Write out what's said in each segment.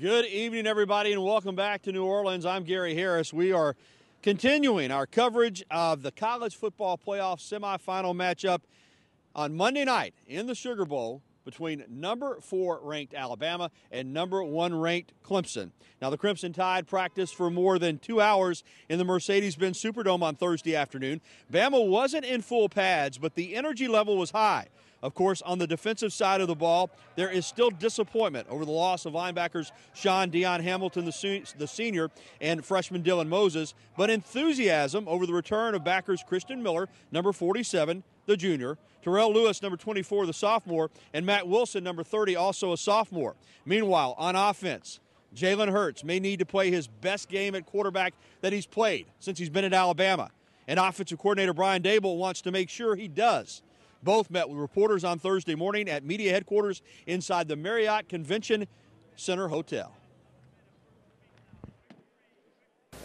Good evening, everybody, and welcome back to New Orleans. I'm Gary Harris. We are continuing our coverage of the college football playoff semifinal matchup on Monday night in the Sugar Bowl between number four ranked Alabama and number one ranked Clemson. Now, the Crimson Tide practiced for more than two hours in the Mercedes Benz Superdome on Thursday afternoon. Bama wasn't in full pads, but the energy level was high. Of course, on the defensive side of the ball, there is still disappointment over the loss of linebackers Shaun Dion Hamilton, the, the senior, and freshman Dylan Moses, but enthusiasm over the return of backers Christian Miller, number 47, the junior, Terrell Lewis, number 24, the sophomore, and Mack Wilson, number 30, also a sophomore. Meanwhile, on offense, Jalen Hurts may need to play his best game at quarterback that he's played since he's been at Alabama. And offensive coordinator Brian Daboll wants to make sure he does. Both met with reporters on Thursday morning at media headquarters inside the Marriott Convention Center Hotel.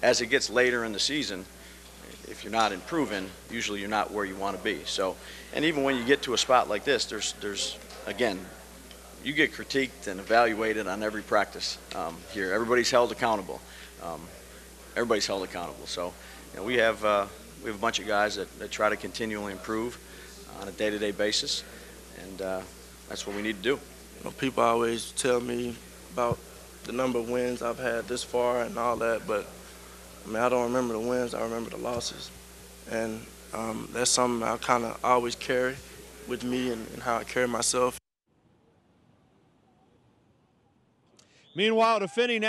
As it gets later in the season, if you're not improving, usually you're not where you want to be. So, and even when you get to a spot like this, there's, there's again, you get critiqued and evaluated on every practice um, here. Everybody's held accountable. Um, everybody's held accountable. So, you know, we have uh, we have a bunch of guys that, that try to continually improve on a day-to-day basis, and uh, that's what we need to do. You know, people always tell me about the number of wins I've had this far and all that, but I mean, I don't remember the wins. I remember the losses, and um, that's something I kind of always carry with me and, and how I carry myself. Meanwhile, defending